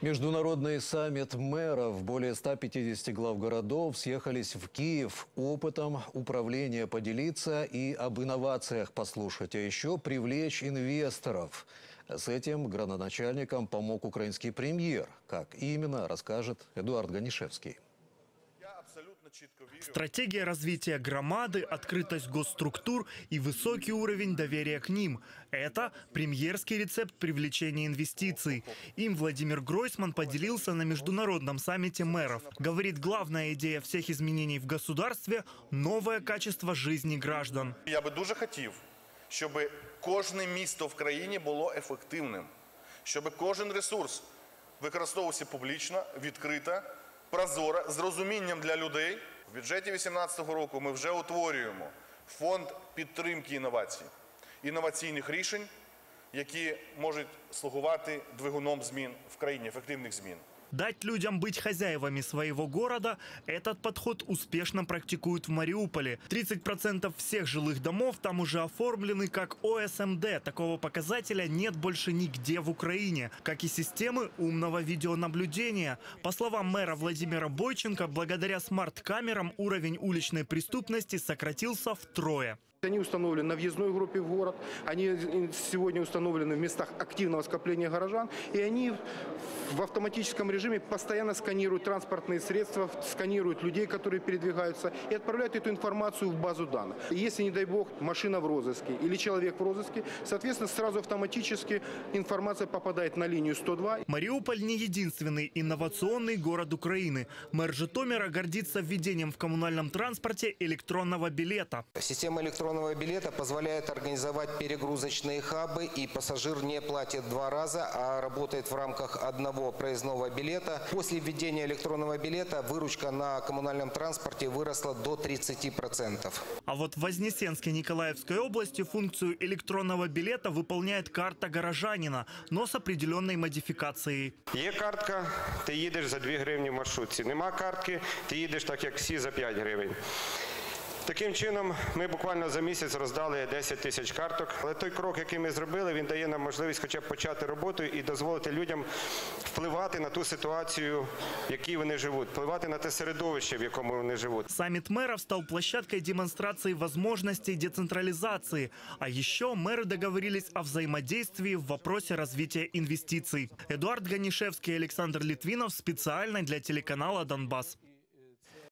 Международный саммит мэров более 150 глав городов съехались в Киев опытом управления поделиться и об инновациях послушать, а еще привлечь инвесторов. С этим градоначальникам помог украинский премьер. Как именно, расскажет Эдуард Ганишевский. Стратегия развития громады, открытость госструктур и высокий уровень доверия к ним – это премьерский рецепт привлечения инвестиций. Им Владимир Гройсман поделился на международном саммите мэров. Говорит, главная идея всех изменений в государстве – новое качество жизни граждан. Я би дуже хотів, щоб кожне місто в країні було ефективним, щоб кожен ресурс використовувався публічно, відкрито, Прозоро, з розумінням для людей. В бюджеті 2018 року ми вже утворюємо фонд підтримки інновацій, інноваційних рішень, які можуть слугувати двигуном змін в країні, ефективних змін. Дать людям быть хозяевами своего города – этот подход успешно практикуют в Мариуполе. 30% всех жилых домов там уже оформлены как ОСМД. Такого показателя нет больше нигде в Украине, как и системы умного видеонаблюдения. По словам мэра Владимира Бойченко, благодаря смарт-камерам уровень уличной преступности сократился втрое. Они установлены на въездной группе в город, они сегодня установлены в местах активного скопления горожан, и они в автоматическом режиме постоянно сканируют транспортные средства, сканируют людей, которые передвигаются, и отправляют эту информацию в базу данных. И Если, не дай бог, машина в розыске или человек в розыске, соответственно, сразу автоматически информация попадает на линию 102. Мариуполь не единственный инновационный город Украины. Мэр Житомира гордится введением в коммунальном транспорте электронного билета. Система электронного билета позволяет организовать перегрузочные хабы, и пассажир не платит два раза, а работает в рамках одного проездного билета. После введения электронного билета выручка на коммунальном транспорте выросла до 30%. А вот в Вознесенске Николаевской области функцию электронного билета выполняет карта горожанина, но с определенной модификацией. Є картка, ти їдеш за 2 гривні в маршрутці. Нема картки, ти їдеш так, як всі, за 5 гривень. Таким чином, ми буквально за місяць роздали 10 тисяч карток. Але той крок, який ми зробили, він дає нам можливість хоча б почати роботу і дозволити людям впливати на ту ситуацію, в якій вони живуть, впливати на те середовище, в якому вони живуть. Саммит мэров стал площадкой демонстрации возможностей децентрализации. А еще мэры договорились о взаимодействии в вопросе развития инвестиций. Эдуард Ганишевский и Александр Литвинов специально для телеканала «Донбасс».